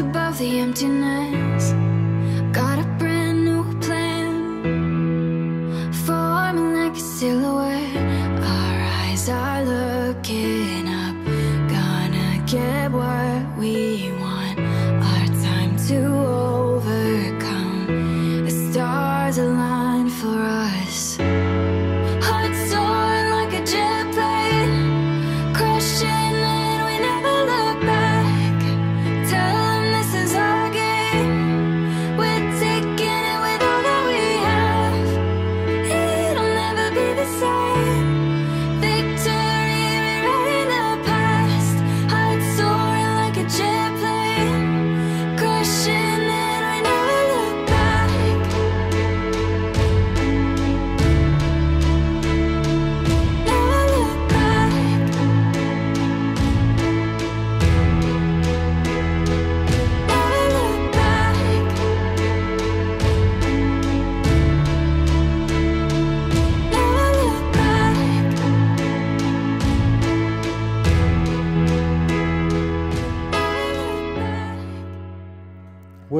above the emptiness. Got a brand new plan, forming like a silhouette. Our eyes are looking up, gonna get what we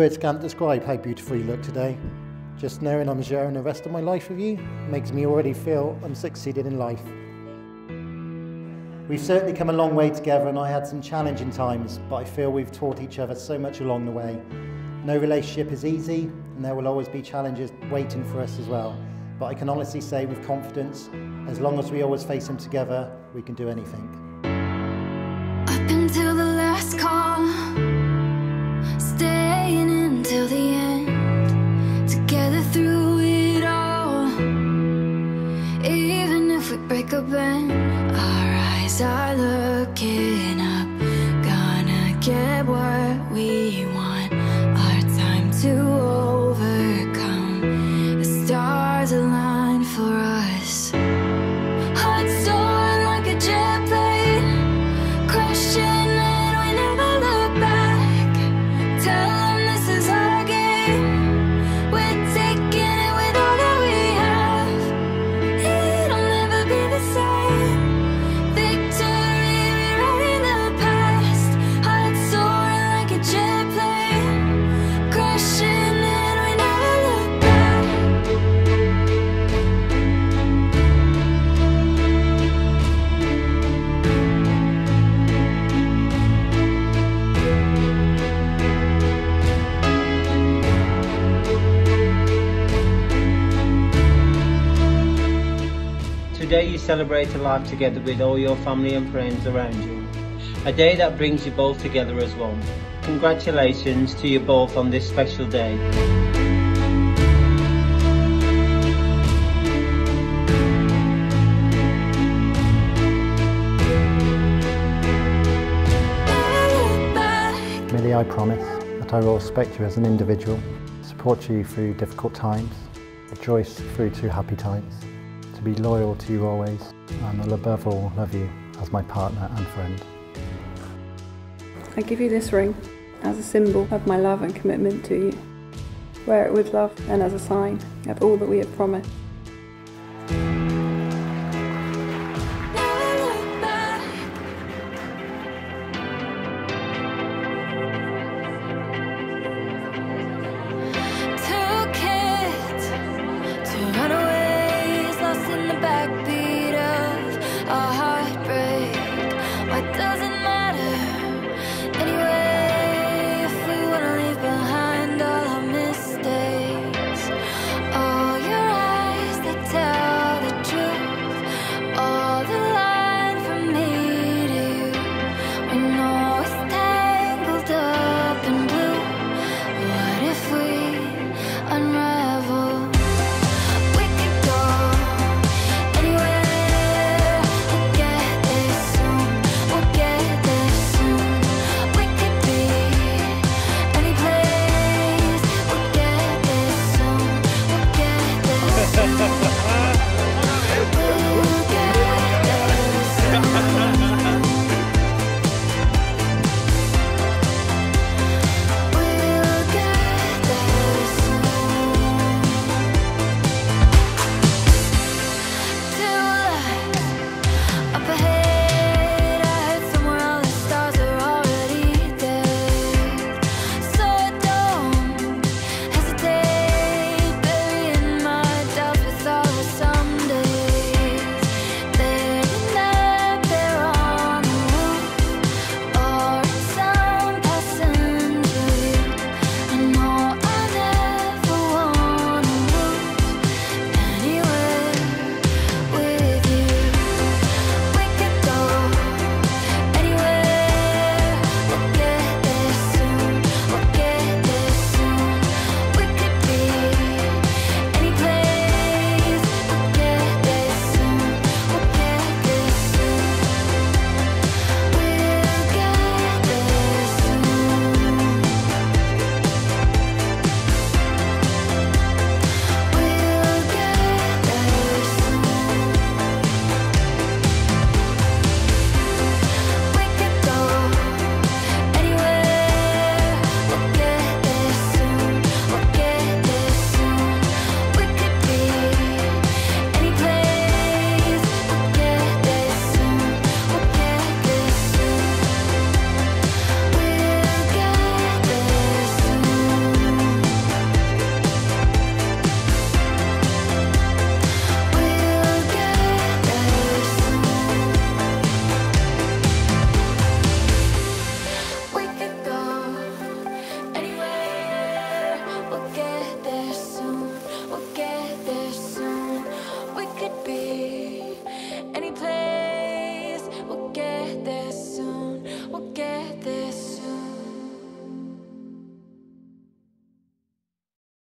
Words can't describe how beautiful you look today. Just knowing I'm sharing the rest of my life with you makes me already feel I'm succeeding in life. We've certainly come a long way together and I had some challenging times, but I feel we've taught each other so much along the way. No relationship is easy and there will always be challenges waiting for us as well. But I can honestly say with confidence, as long as we always face them together, we can do anything. Celebrate a life together with all your family and friends around you. A day that brings you both together as one. Congratulations to you both on this special day. Milly, I promise that I will respect you as an individual, support you through difficult times, rejoice through to happy times, to be loyal to you always, and above all love you as my partner and friend. I give you this ring as a symbol of my love and commitment to you. Wear it with love and as a sign of all that we have promised.